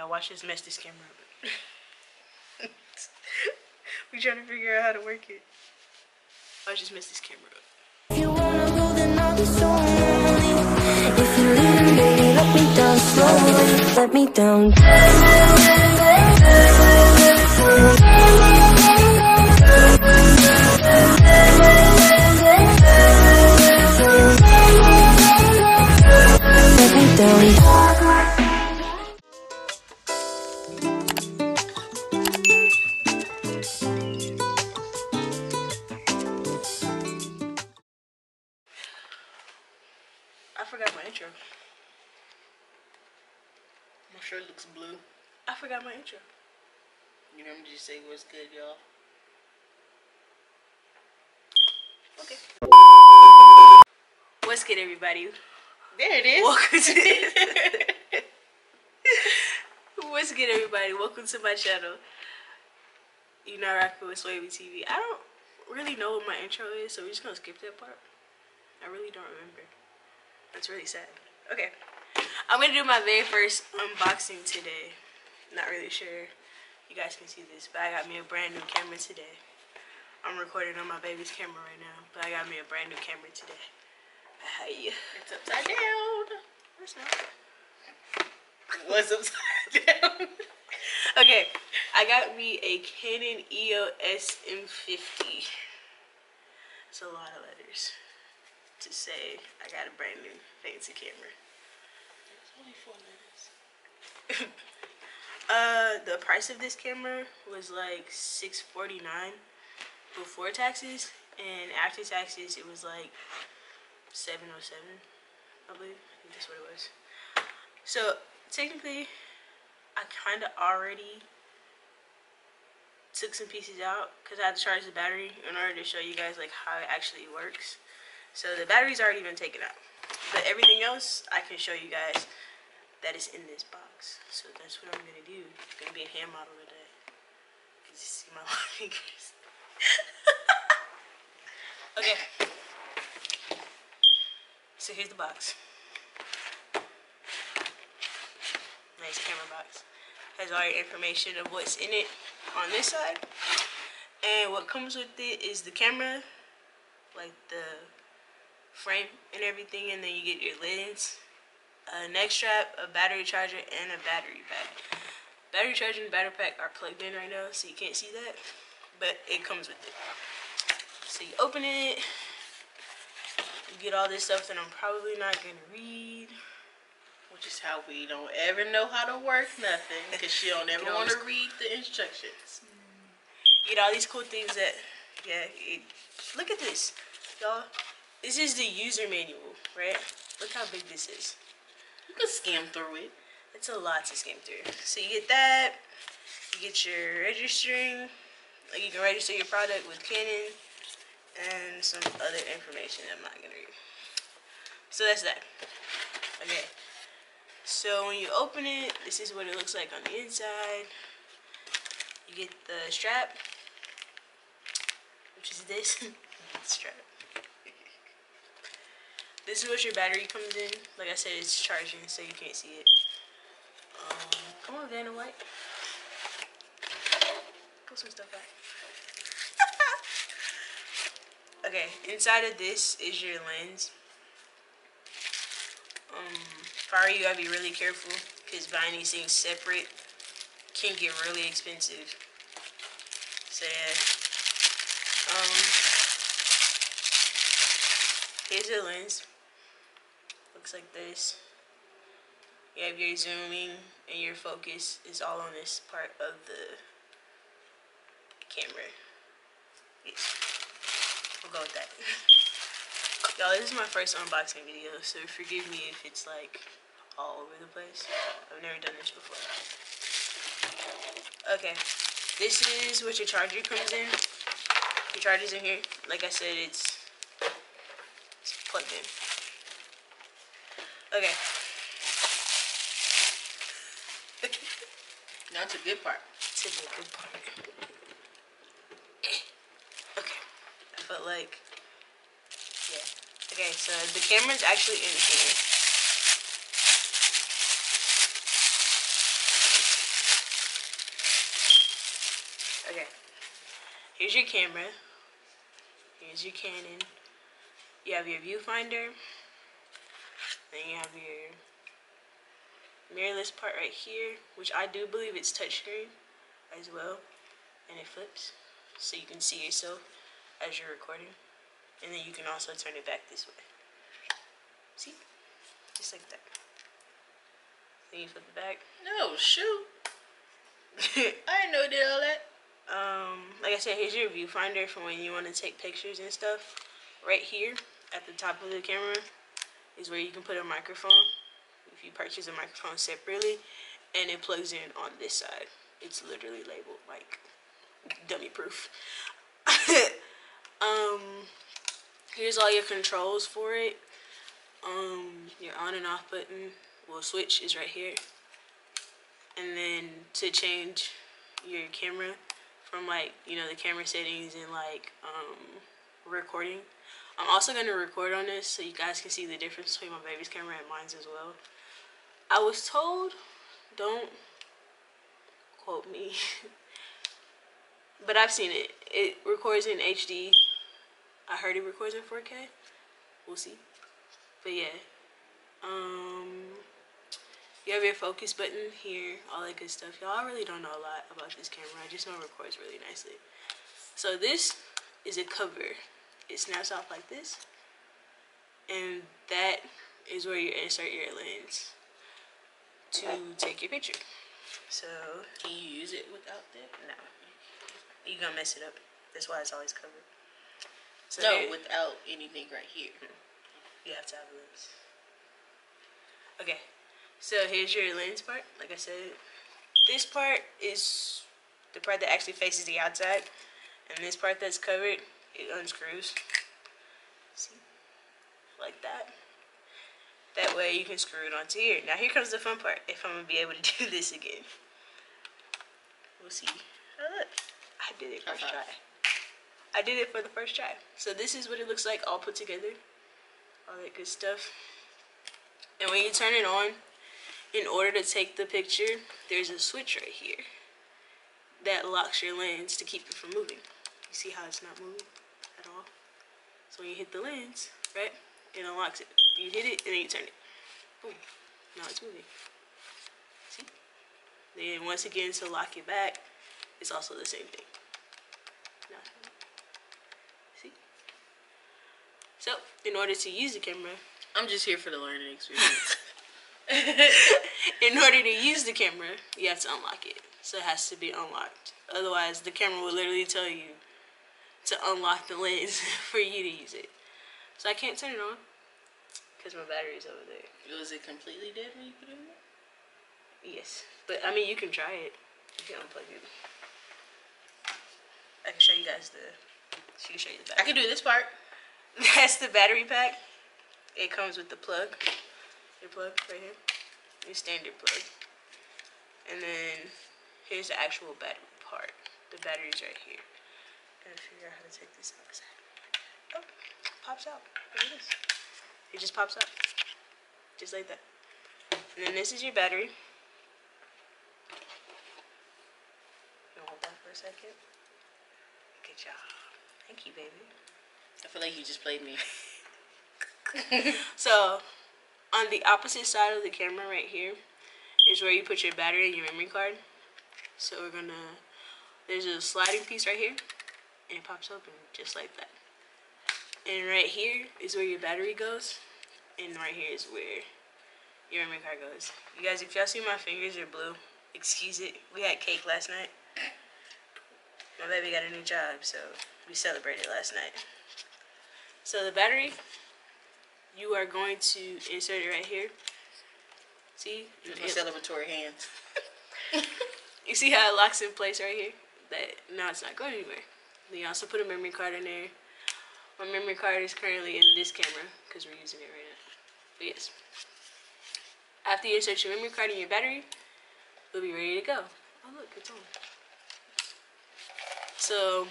Y'all watch us mess this camera up. we trying to figure out how to work it. Watch us mess this camera up. If you wanna My shirt looks blue. I forgot my intro. You know, I'm just say what's good, y'all. Okay. What's good, everybody? There it is. Welcome to. What's good, everybody? Welcome to my channel. You know, rocking with Swavey TV. I don't really know what my intro is, so we're just gonna skip that part. I really don't remember. That's really sad. Okay, I'm gonna do my very first unboxing today. Not really sure you guys can see this, but I got me a brand new camera today. I'm recording on my baby's camera right now, but I got me a brand new camera today. Hey, It's upside down. what's upside down? Okay, I got me a Canon EOS M50. It's a lot of letters to say I got a brand new fancy camera. Only four minutes. Uh, the price of this camera was like six forty nine before taxes, and after taxes it was like seven oh seven, I believe. I think that's what it was. So technically, I kind of already took some pieces out because I had to charge the battery in order to show you guys like how it actually works. So the battery's already been taken out, but everything else I can show you guys that is in this box. So that's what I'm gonna do. I'm gonna be a hand model today. You see my fingers. okay. So here's the box. Nice camera box. Has all your information of what's in it on this side. And what comes with it is the camera, like the frame and everything, and then you get your lens, a neck strap, a battery charger, and a battery pack. Battery charger and battery pack are plugged in right now, so you can't see that, but it comes with it. So you open it, you get all this stuff that I'm probably not gonna read. Which is how we don't ever know how to work nothing. Because she don't ever want to read the instructions. You get all these cool things that, yeah. It, look at this, y'all. This is the user manual, right? Look how big this is. You can skim through it. It's a lot to skim through. So you get that. You get your registering. Like you can register your product with Canon and some other information I'm not gonna read. So that's that. Okay. So when you open it, this is what it looks like on the inside. You get the strap, which is this strap. This is what your battery comes in. Like I said, it's charging, so you can't see it. Um, come on, Vanna White. Put some stuff back. okay, inside of this is your lens. Um, if I were you, I'd be really careful because buying these things separate can get really expensive. So yeah. Um, here's the lens. Looks like this. You have your zooming and your focus is all on this part of the camera. We'll go with that. Y'all, this is my first unboxing video, so forgive me if it's like all over the place. I've never done this before. Okay, this is what your charger comes in. Your charger's in here. Like I said, it's, it's plugged in. Okay. Now a good part. It's a good part. Okay. but like. Yeah. Okay, so the camera's actually in here. Okay. Here's your camera. Here's your Canon. You have your viewfinder. Then you have your mirrorless part right here, which I do believe it's touchscreen as well. And it flips so you can see yourself as you're recording. And then you can also turn it back this way. See? Just like that. Then you flip it back. No, shoot. I didn't know it did all that. um, like I said, here's your viewfinder for when you want to take pictures and stuff. Right here at the top of the camera is where you can put a microphone. If you purchase a microphone separately, and it plugs in on this side. It's literally labeled like dummy proof. um, here's all your controls for it. Um, your on and off button, well, switch is right here. And then to change your camera from like you know the camera settings and like um recording i'm also going to record on this so you guys can see the difference between my baby's camera and mine's as well i was told don't quote me but i've seen it it records in hd i heard it records in 4k we'll see but yeah um you have your focus button here, all that good stuff. Y'all I really don't know a lot about this camera. I just know it records really nicely. So this is a cover. It snaps off like this. And that is where you insert your lens to take your picture. So, Can you use it without that? no. You're gonna mess it up. That's why it's always covered. So No, here- without anything right here. Hmm. You have to have a lens. Okay, so here's your lens part. Like I said, this part is the part that actually faces the outside, and this part that's covered, it unscrews. See, like that. That way you can screw it onto here. Now here comes the fun part. If I'm gonna be able to do this again, we'll see. Oh look, I did it first try. I did it for the first try. So this is what it looks like all put together all that good stuff. And when you turn it on, in order to take the picture, there's a switch right here that locks your lens to keep it from moving. You see how it's not moving at all? So when you hit the lens, right, it unlocks it. You hit it and then you turn it. Boom. Now it's moving. See? Then once again to lock it back, it's also the same thing. Now, see? So, in order to use the camera, I'm just here for the learning experience. in order to use the camera, you have to unlock it. So it has to be unlocked. Otherwise, the camera will literally tell you to unlock the lens for you to use it. So I can't turn it on because my battery's over there. Oh, Was it completely dead when you put it in? Yes, but I mean you can try it if you unplug it. I can show you guys the. She can show you the I can do this part. That's the battery pack. It comes with the plug. Your plug right here. Your standard plug. And then here's the actual battery part. The battery's right here. Gotta figure out how to take this outside. Oh, pops out. Look at this. It just pops up. Just like that. And then this is your battery. You hold that for a second. Good job. Thank you, baby. I feel like you just played me. So, on the opposite side of the camera right here is where you put your battery and your memory card. So we're gonna, there's a sliding piece right here, and it pops open just like that. And right here is where your battery goes, and right here is where your memory card goes. You guys, if y'all see my fingers are blue, excuse it. We had cake last night. My baby got a new job, so we celebrated last night. So the battery you are going to insert it right here. See? Use my celebratory hands. You see how it locks in place right here? That now it's not going anywhere. You also put a memory card in there. My memory card is currently in this camera because we're using it right now. But yes. After you insert your memory card in your battery, we'll be ready to go. Oh look, it's on. So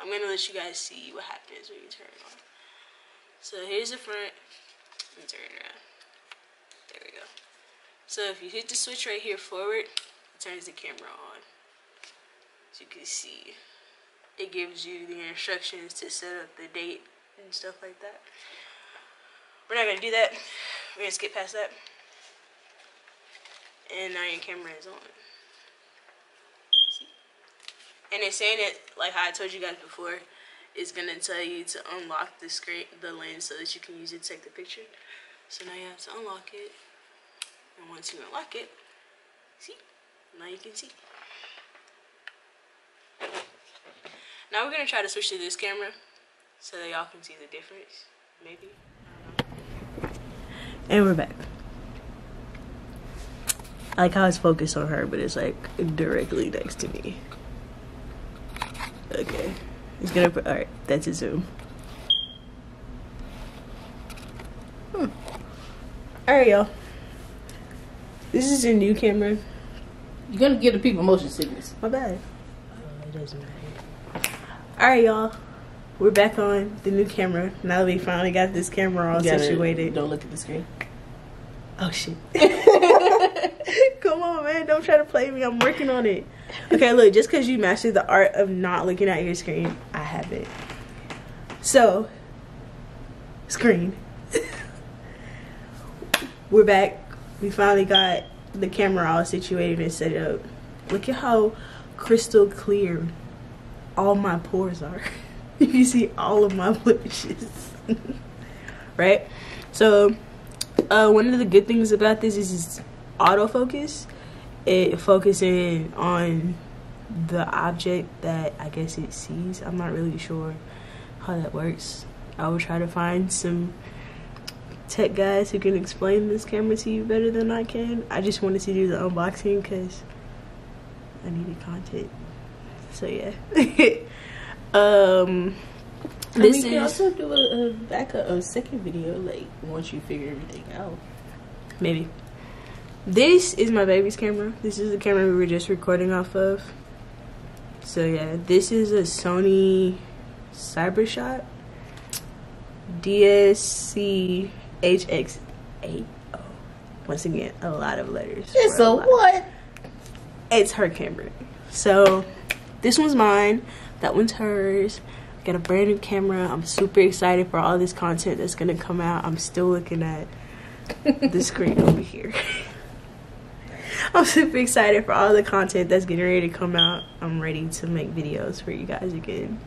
I'm gonna let you guys see what happens when you turn it on. So here's the front. Me turn it around. There we go. So if you hit the switch right here forward, it turns the camera on. You can see. it gives you the instructions to set up the date and stuff like that. We're not gonna do that. We're gonna skip past that. And now your camera is on. See? And it's saying it like how I told you guys before. It's gonna tell you to unlock the screen, the lens, so that you can use it to take the picture. So now you have to unlock it. And once you unlock it, see? Now you can see. Now we're gonna try to switch to this camera so that y'all can see the difference. Maybe. And we're back. I like how it's focused on her, but it's like directly next to me. Okay. It's gonna put, alright, that's a zoom. Hmm. Alright, y'all. This is a new camera. You're gonna give the people motion sickness. My bad. Oh, it doesn't matter. Alright, y'all. We're back on the new camera. Now that we finally got this camera all situated. Don't look at the screen. Oh shit. Come on, man. Don't try to play me. I'm working on it. Okay, look, just because you mastered the art of not looking at your screen, I haven't. So, screen. We're back. We finally got the camera all situated and set up. Look at how crystal clear all my pores are. you see all of my blemishes. right? So, uh, one of the good things about this is it's autofocus. It focuses on the object that I guess it sees. I'm not really sure how that works. I will try to find some tech guys who can explain this camera to you better than I can. I just wanted to do the unboxing because I needed content. So yeah. um, I mean, this you is also do a, a backup, a second video, like once you figure everything out. maybe. This is my baby's camera. This is the camera we were just recording off of. So yeah, this is a Sony CyberShot DSC HX8. Once again, a lot of letters. It's for a what? It's her camera. So this one's mine. That one's hers. I Got a brand new camera. I'm super excited for all this content that's gonna come out. I'm still looking at the screen over here. I'm super excited for all the content that's getting ready to come out. I'm ready to make videos for you guys again.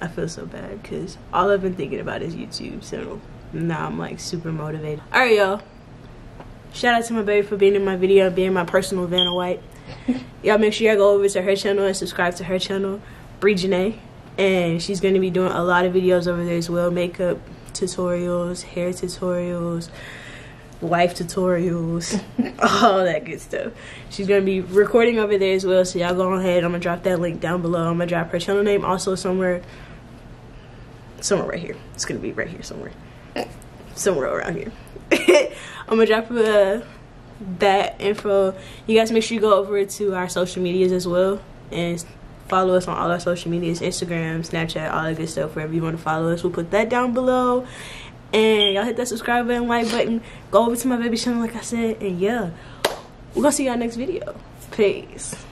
I feel so bad because all I've been thinking about is YouTube. So now I'm like super motivated. All right, y'all. Shout out to my baby for being in my video, being my personal Vanna White. Y'all make sure y'all go over to her channel and subscribe to her channel, Bree Janae. And she's going to be doing a lot of videos over there as well. Makeup tutorials, hair tutorials, life tutorials, all that good stuff. She's gonna be recording over there as well, so y'all go ahead. I'm gonna drop that link down below. I'm gonna drop her channel name also somewhere, somewhere right here. It's gonna be right here somewhere, somewhere around here. I'm gonna drop uh, that info. You guys make sure you go over to our social medias as well and follow us on all our social medias Instagram, Snapchat, all that good stuff. Wherever you want to follow us, we'll put that down below. And y'all hit that subscribe button, like button. Go over to my baby channel, like I said. And yeah, we're gonna see y'all next video. Peace.